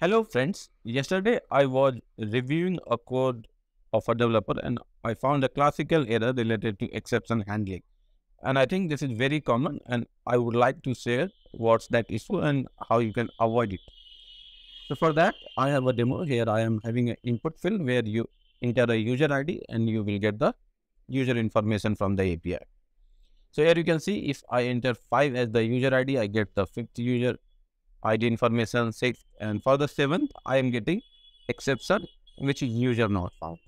Hello friends, yesterday I was reviewing a code of a developer and I found a classical error related to exception handling. And I think this is very common and I would like to share what's that issue and how you can avoid it. So for that, I have a demo here. I am having an input field where you enter a user ID and you will get the user information from the API. So here you can see if I enter 5 as the user ID, I get the fifth user ID information 6 and for the 7th, I am getting exception which is user not found.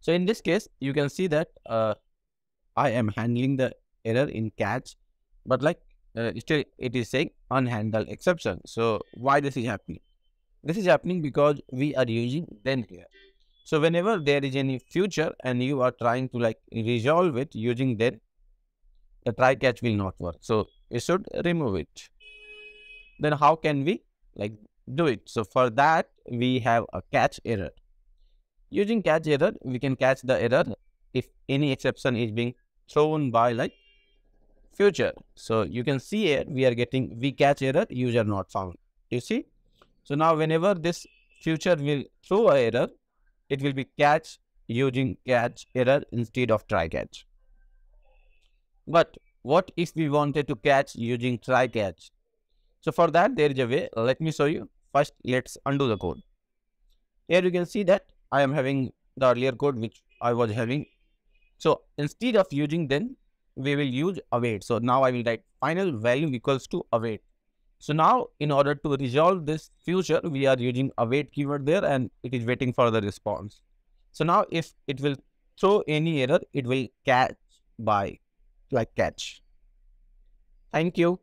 So in this case, you can see that uh, I am handling the error in catch, but like uh, still it is saying unhandled exception. So why this is happening? This is happening because we are using then here. So whenever there is any future and you are trying to like resolve it using then, the try catch will not work. So you should remove it. Then how can we like do it? So for that we have a catch error. Using catch error, we can catch the error if any exception is being thrown by like future. So you can see here we are getting we catch error user not found. You see? So now whenever this future will throw a error, it will be catch using catch error instead of try catch. But what if we wanted to catch using try catch? So for that there is a way. Let me show you. First let's undo the code. Here you can see that I am having the earlier code which I was having. So instead of using then we will use await. So now I will write final value equals to await. So now in order to resolve this future, we are using await keyword there and it is waiting for the response. So now if it will throw any error, it will catch by like catch. Thank you.